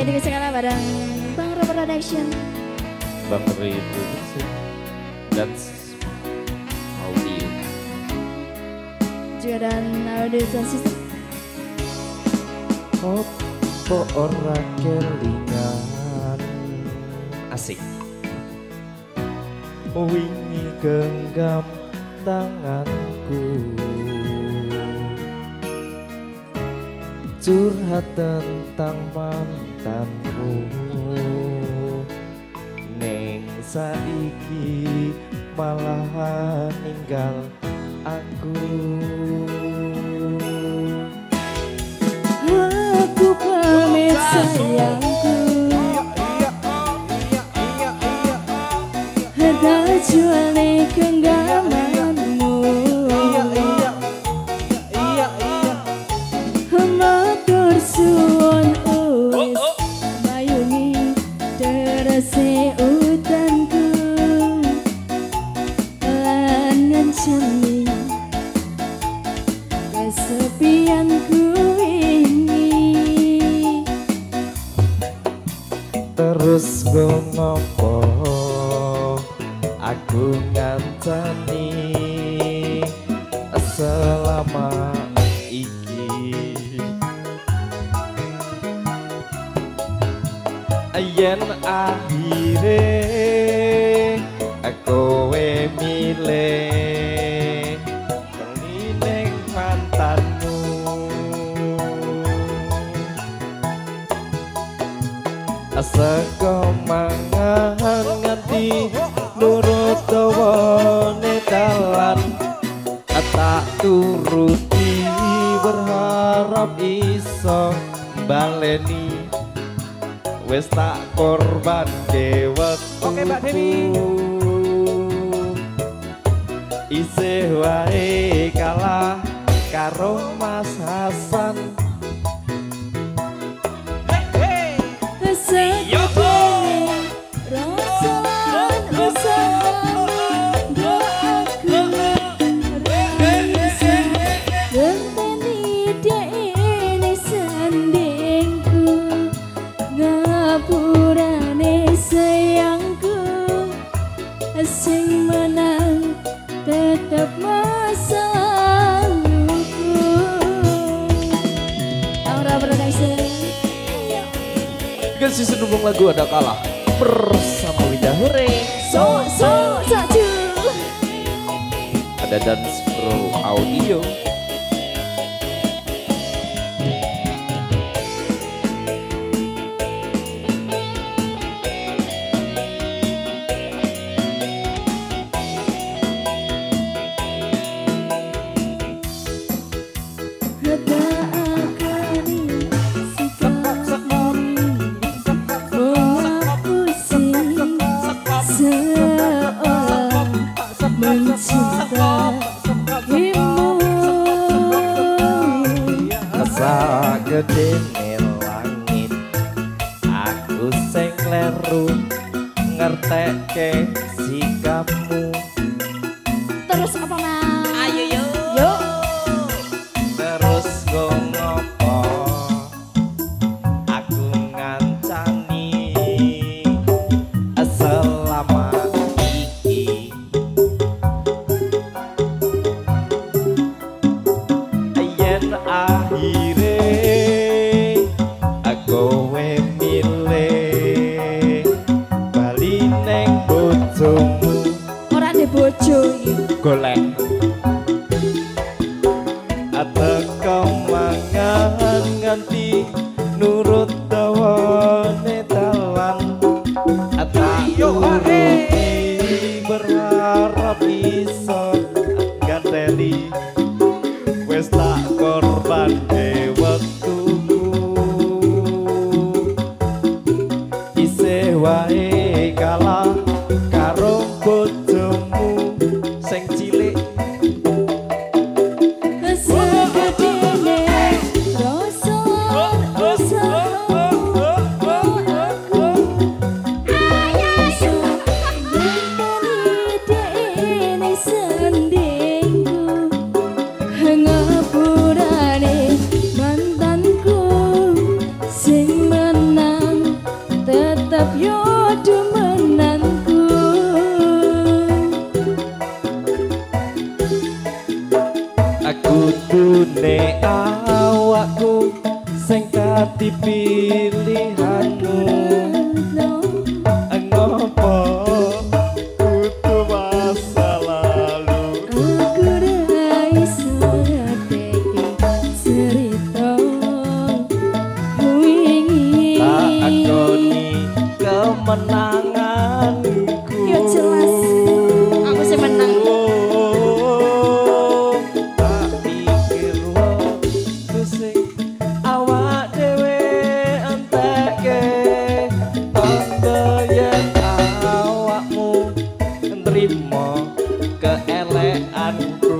Bisa kalah bareng Bang Ro Production. Bang Ri Production dan audio. Juga dan audio sound system. Opo ora kelingan asik wingi genggam tanganku curhat tentang mantanmu neng saiki malah ninggal aku Aku pamit sayangku. Kecuali genggamanmu. Matur terase utanku lan ngancani kesepianku ini. Terus gue ngopo aku ngancani selama yen akhire kowe milih. Ning mantanmu. Seko mangan nganti nurut dawane dalan. Tak turuti berharap iso baleni wis tak korban dewek Oke, Mbak Dewi. isih wae kalah karo Sing menang tetap masalahku Aura Production Kan si senubung lagu ada kalah. Bersama Winda Hure. So, so, saju ada Dance Pro Audio gede langit. Aku sing kleru ngerteke sikapmu Apa yo demenanku aku dune awakku Sing tadi pilihanmu. rimo keelekanku.